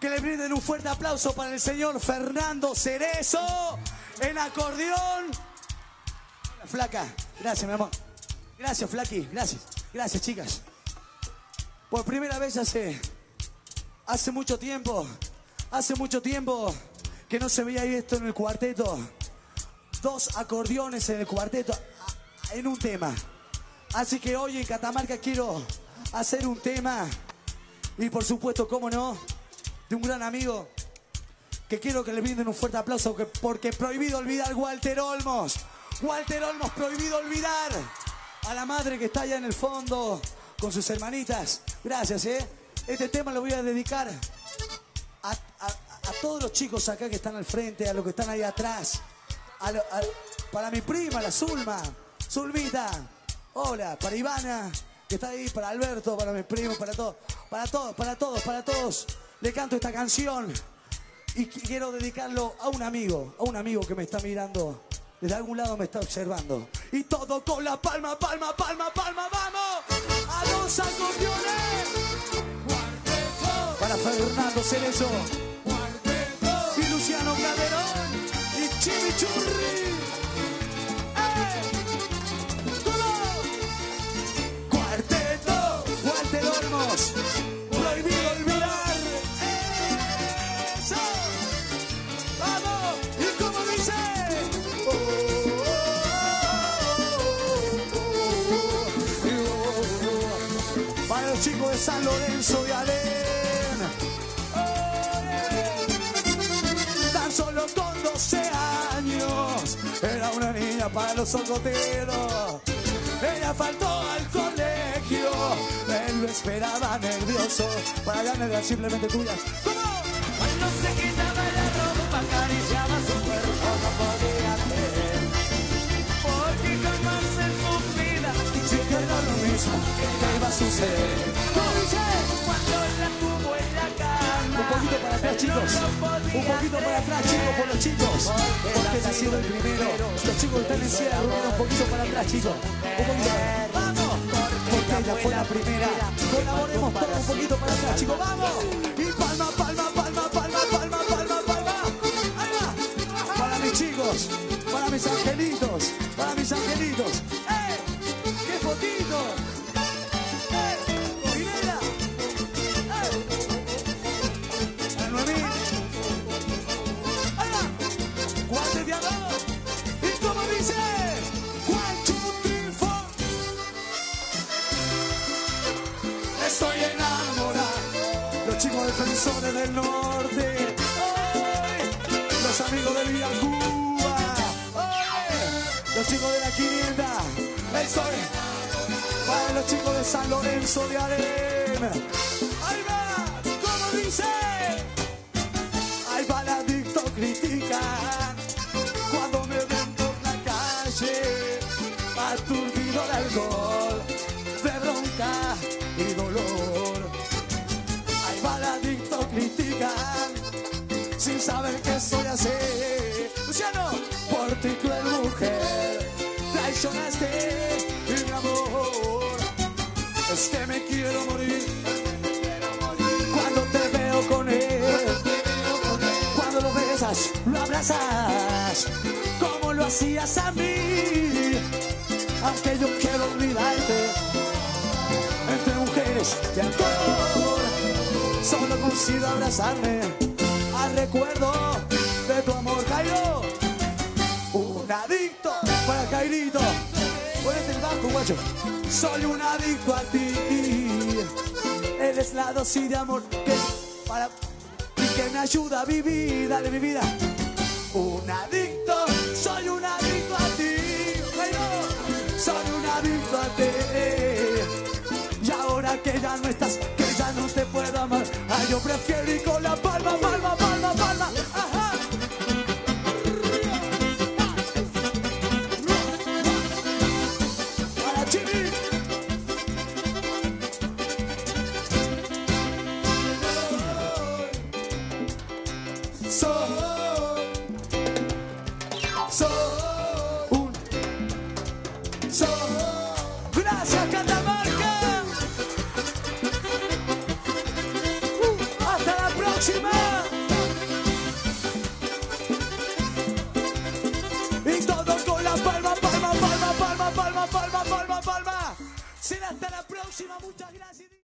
que, le brinden un fuerte aplauso para el señor Fernando Cerezo en acordeón. Flaca, gracias, mi amor. Gracias, Flaqui, gracias. Gracias, chicas. Por primera vez hace, hace mucho tiempo, hace mucho tiempo que no se veía esto en el cuarteto. Dos acordeones en el cuarteto en un tema. Así que hoy en Catamarca quiero hacer un tema y por supuesto, cómo no, de un gran amigo que quiero que le brinden un fuerte aplauso que- porque prohibido olvidar Walter Olmos. Walter Olmos, prohibido olvidar a la madre que está allá en el fondo con sus hermanitas. Gracias, ¿eh? Este tema lo voy a dedicar a, todos los chicos acá que están al frente, a los que están ahí atrás. Para mi prima, la Zulma. Zulmita. Hola. Para Ivana, que está ahí. Para Alberto, para mi primo, para todos. Para todos, para todos, para todos. Le canto esta canción. Y qu- quiero dedicarlo a un amigo, a un amigo que me está mirando. Desde algún lado me está observando. Y todo con la palma, palma, palma, palma, vamos. A los acordeones. Para Fernando Cerezo. Prohibido olvidar. ¡Vamos! ¿Y cómo dice? Para los chicos de San Lorenzo de Alén. Tan solo con 12 años. Era una niña para los socoteros. Ella faltó al. Él lo esperaba nervioso. Para ganar simplemente tuya. ¿Cómo? Cuando se quitaba la ropa, acariciaba su cuerpo, no podía creer. Porque jamás en su vida Si que era lo mismo que iba a suceder. ¿Cómo dice? cuando la tuvo en la cama. Un poquito para atrás, chicos. Un poquito para atrás, chicos, por los chicos. Porque ha sido el primero. Los chicos están en silla de un poquito para atrás, chicos. Un poquito para ¡Vamos! Colaboremos todos un poquito para atrás, chicos. ¡Vamos! Y palma, palma, palma, palma, palma, palma, palma. Para mis chicos, para mis angelitos, para mis angelitos. Estoy enamorado. Los chicos defensores del norte. Los amigos de Villa Cuba. Los chicos de la 500. Estoy. Para los chicos de San Lorenzo de Arena. Saber que soy así. Luciano, por ti cruel mujer, traicionaste mi amor. Es que me quiero morir cuando te veo con él. Cuando lo besas, lo abrazas, como lo hacías a mí. Aunque yo quiero olvidarte, entre mujeres y alcohol, solo consigo abrazarme recuerdo de tu amor, Cairo. Un adicto para Cairito. Ponete el bajo, guacho. Soy un adicto a ti. Eres la dosis de amor que para y que me ayuda a vivir. Dale mi vida. Un adicto, soy un adicto a ti. Jairo. Soy un adicto a ti. Y ahora que ya no estás, que ya no te puedo amar, ay, yo prefiero Son, son, un, son. Gracias, Catamarca. Uh, hasta la próxima. Y todos con la palma, palma, palma, palma, palma, palma, palma, palma. Será hasta la próxima. Muchas gracias.